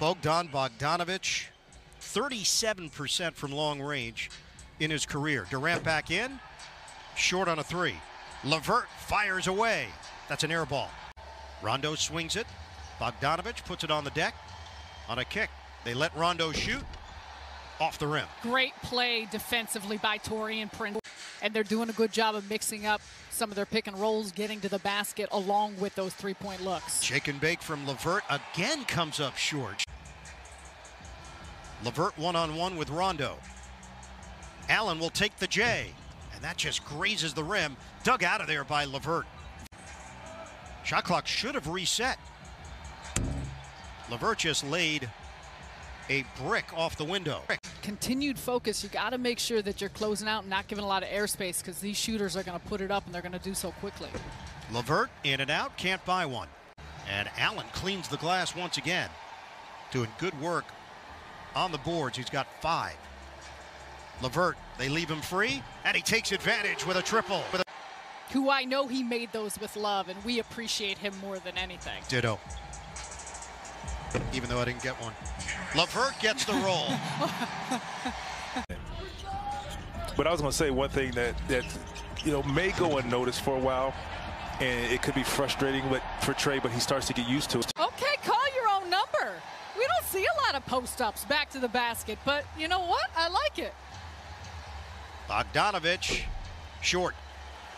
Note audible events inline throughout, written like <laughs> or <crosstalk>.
Bogdan Bogdanovich, 37% from long range in his career. Durant back in, short on a three. LeVert fires away. That's an air ball. Rondo swings it. Bogdanovich puts it on the deck on a kick. They let Rondo shoot off the rim. Great play defensively by Taurean Prince. And they're doing a good job of mixing up some of their pick and rolls, getting to the basket along with those three point looks. Shake and bake from LeVert again comes up short. LeVert one on one with Rondo. Allen will take the J, and that just grazes the rim. Dug out of there by LeVert. Shot clock should have reset. LeVert just laid a brick off the window. Continued focus. You got to make sure that you're closing out and not giving a lot of airspace because these shooters are going to put it up and they're going to do so quickly. LeVert in and out, can't buy one. And Allen cleans the glass once again. Doing good work on the boards. He's got five. LeVert, they leave him free, and he takes advantage with a triple. With a Who I know he made those with love, and we appreciate him more than anything. ditto. Even though I didn't get one. LeVert gets the roll. <laughs> But I was going to say one thing that that you know may go unnoticed for a while, and it could be frustrating but for Trae, but he starts to get used to it. Okay, call your own number. We don't see a lot of post ups back to the basket, but you know what? I like it. Bogdanovich, short.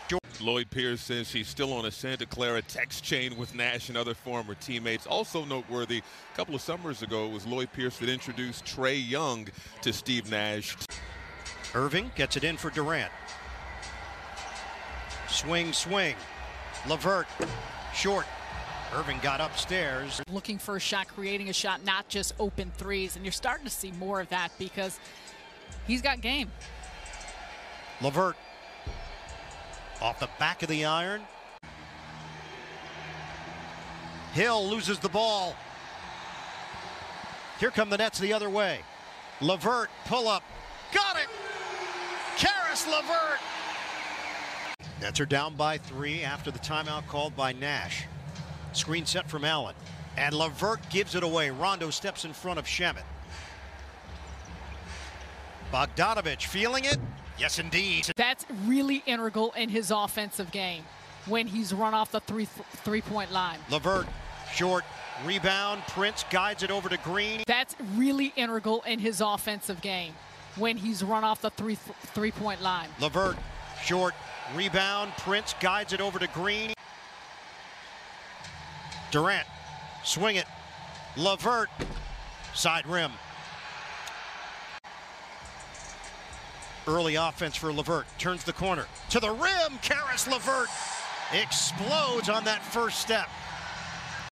short. Lloyd Pierce says he's still on a Santa Clara text chain with Nash and other former teammates. Also noteworthy, a couple of summers ago, it was Lloyd Pierce that introduced Trae Young to Steve Nash. Irving gets it in for Durant. Swing, swing. LeVert, short. Irving got upstairs. Looking for a shot, creating a shot, not just open threes. And you're starting to see more of that because he's got game. LeVert off the back of the iron. Hill loses the ball. Here come the Nets the other way. LeVert pull up. Got it. Caris LeVert. Nets are down by three after the timeout called by Nash. Screen set from Allen. And LeVert gives it away. Rondo steps in front of Shamet. Bogdanovich feeling it? Yes, indeed. That's really integral in his offensive game when he's run off the three three point line. LeVert, short, rebound. Prince guides it over to Green. That's really integral in his offensive game when he's run off the three three point line. LeVert, short, rebound. Prince guides it over to Green. Durant, swing it. LeVert, side rim. Early offense for LeVert. Turns the corner. To the rim. Caris LeVert explodes on that first step.